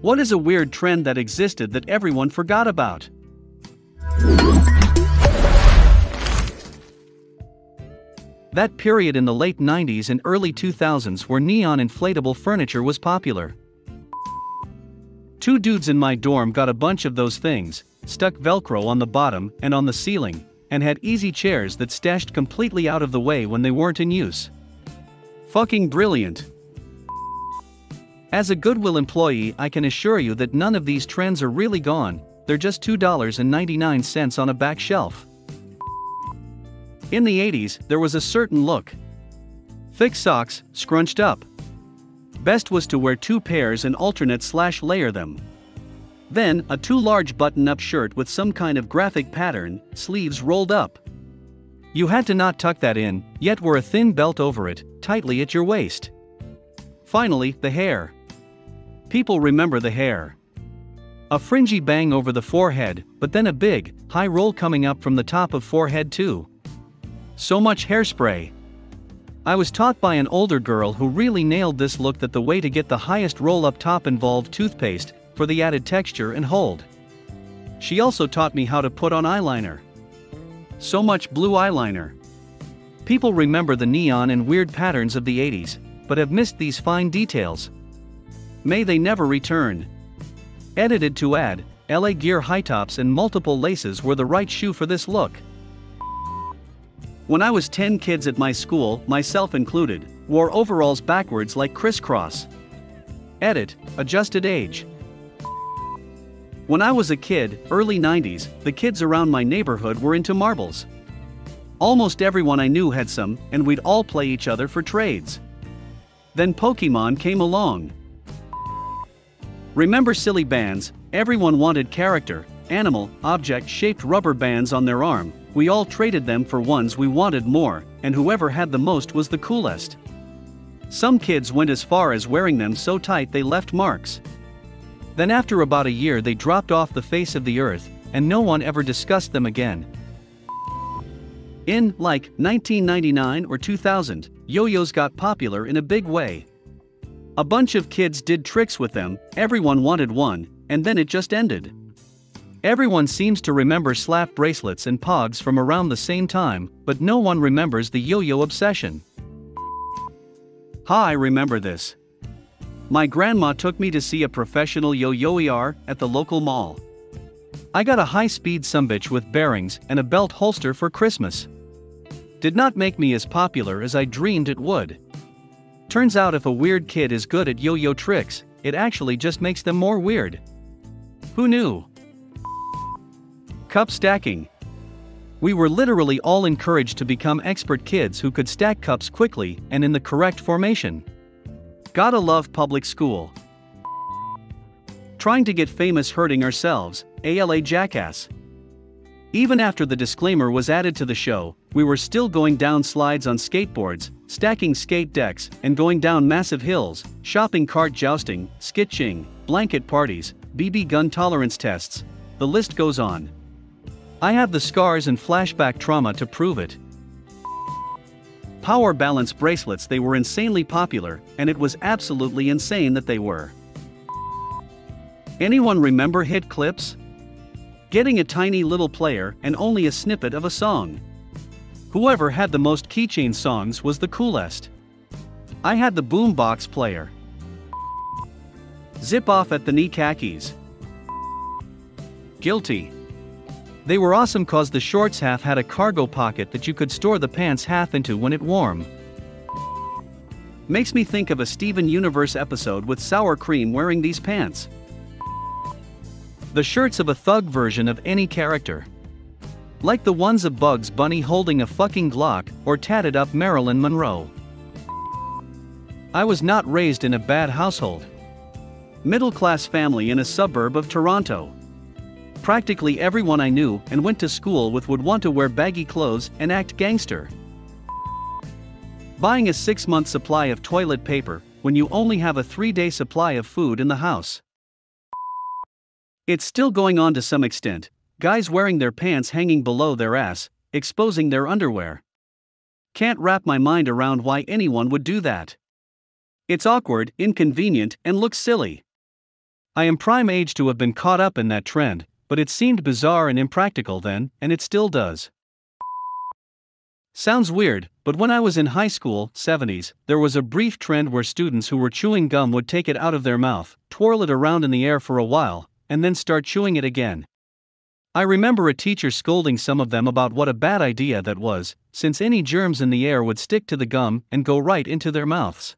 What is a weird trend that existed that everyone forgot about? That period in the late 90s and early 2000s where neon inflatable furniture was popular. Two dudes in my dorm got a bunch of those things, stuck Velcro on the bottom and on the ceiling, and had easy chairs that stashed completely out of the way when they weren't in use. Fucking brilliant. As a Goodwill employee, I can assure you that none of these trends are really gone, they're just $2.99 on a back shelf. In the 80s, there was a certain look. Thick socks, scrunched up. Best was to wear two pairs and alternate slash layer them. Then, a too large button up shirt with some kind of graphic pattern, sleeves rolled up. You had to not tuck that in, yet wear a thin belt over it, tightly at your waist. Finally, the hair. People remember the hair. A fringy bang over the forehead, but then a big, high roll coming up from the top of forehead too. So much hairspray. I was taught by an older girl who really nailed this look that the way to get the highest roll up top involved toothpaste for the added texture and hold. She also taught me how to put on eyeliner. So much blue eyeliner. People remember the neon and weird patterns of the 80s, but have missed these fine details. May they never return. Edited to add, LA Gear high tops and multiple laces were the right shoe for this look. When I was 10 kids at my school, myself included, wore overalls backwards like crisscross. Edit, adjusted age. When I was a kid, early 90s, the kids around my neighborhood were into marbles. Almost everyone I knew had some, and we'd all play each other for trades. Then Pokemon came along. Remember Silly Bandz, everyone wanted character, animal, object shaped rubber bands on their arm, we all traded them for ones we wanted more, and whoever had the most was the coolest. Some kids went as far as wearing them so tight they left marks. Then, after about a year, they dropped off the face of the earth, and no one ever discussed them again. In, like, 1999 or 2000, yo yo's got popular in a big way. A bunch of kids did tricks with them, everyone wanted one, and then it just ended. Everyone seems to remember slap bracelets and pogs from around the same time, but no one remembers the yo yo obsession. Ha, I remember this. My grandma took me to see a professional yo yo ER at the local mall. I got a high speed sumbitch with bearings and a belt holster for Christmas. Did not make me as popular as I dreamed it would. Turns out, if a weird kid is good at yo yo tricks, it actually just makes them more weird. Who knew? Cup stacking. We were literally all encouraged to become expert kids who could stack cups quickly and in the correct formation. Gotta love public school. Trying to get famous hurting ourselves, ALA jackass. Even after the disclaimer was added to the show, we were still going down slides on skateboards, stacking skate decks, and going down massive hills, shopping cart jousting, skitching, blanket parties, BB gun tolerance tests. The list goes on. I have the scars and flashback trauma to prove it. Power balance bracelets they were insanely popular, and it was absolutely insane that they were. Anyone remember hit clips? Getting a tiny little player and only a snippet of a song. Whoever had the most keychain songs was the coolest. I had the boombox player. Zip off at the knee khakis. Guilty. They were awesome cause the shorts half had a cargo pocket that you could store the pants half into when it warm. Makes me think of a Steven Universe episode with sour cream wearing these pants. The shirts of a thug version of any character. Like the ones of Bugs Bunny holding a fucking Glock or tatted up Marilyn Monroe. I was not raised in a bad household. Middle class family in a suburb of Toronto. Practically everyone I knew and went to school with would want to wear baggy clothes and act gangster. Buying a six month supply of toilet paper when you only have a three day supply of food in the house. It's still going on to some extent, guys wearing their pants hanging below their ass, exposing their underwear. Can't wrap my mind around why anyone would do that. It's awkward, inconvenient, and looks silly. I am prime age to have been caught up in that trend, but it seemed bizarre and impractical then, and it still does. Sounds weird, but when I was in high school, 70s, there was a brief trend where students who were chewing gum would take it out of their mouth, twirl it around in the air for a while, and then start chewing it again. I remember a teacher scolding some of them about what a bad idea that was, since any germs in the air would stick to the gum and go right into their mouths.